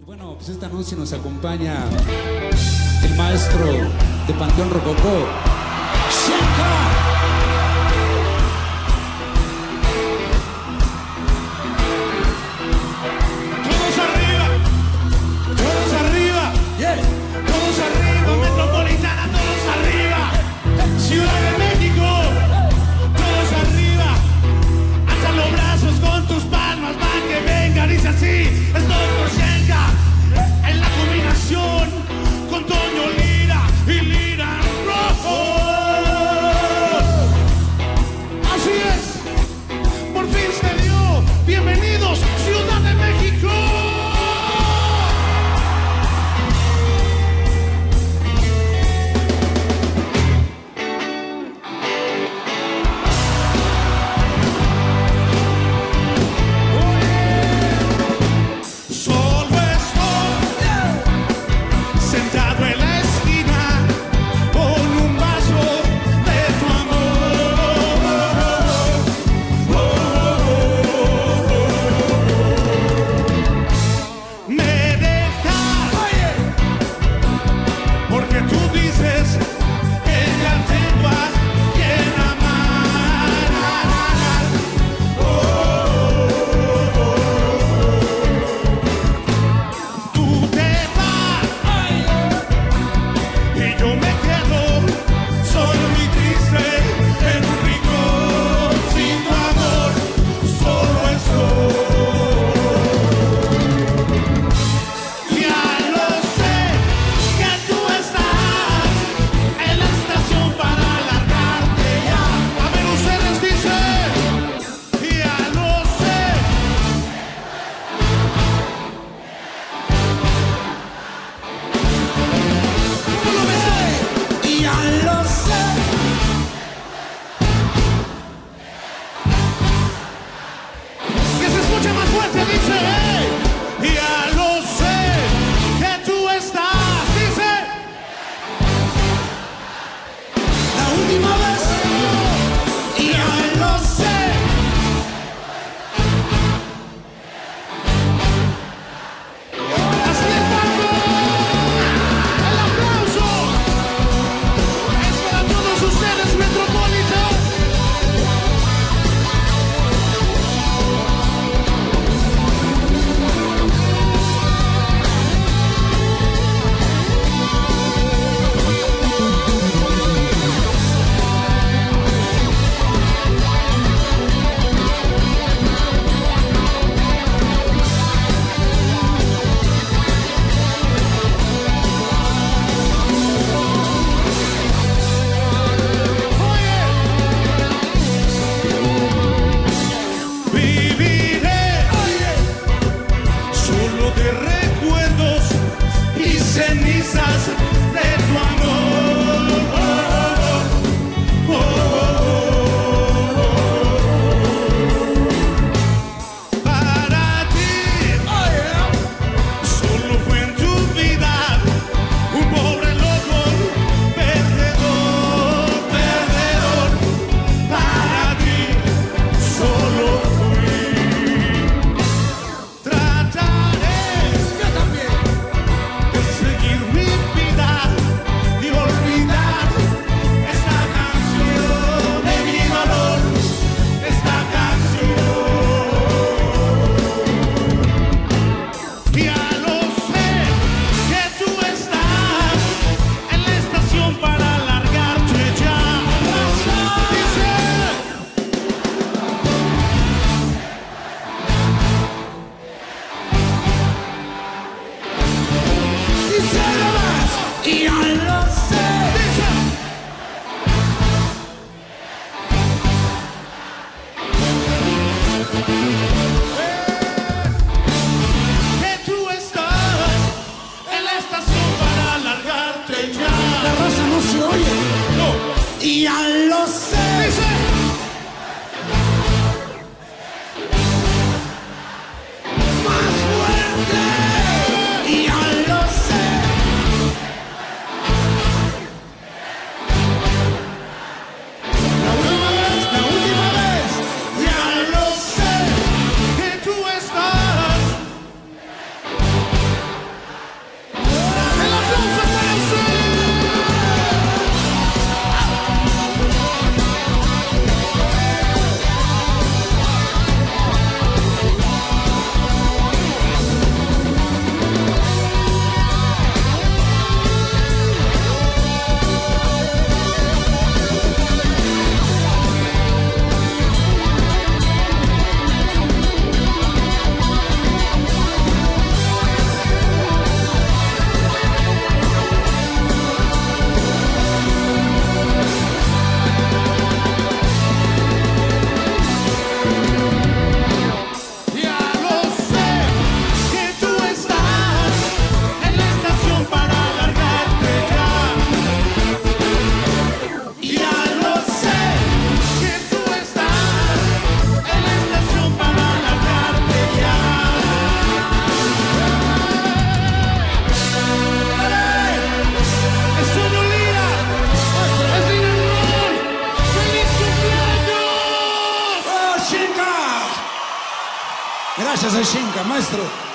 Y bueno, pues esta noche nos acompaña el maestro de Panteón Rococó, no se oye. Y ya lo sé. Gracias a Shenka, maestro.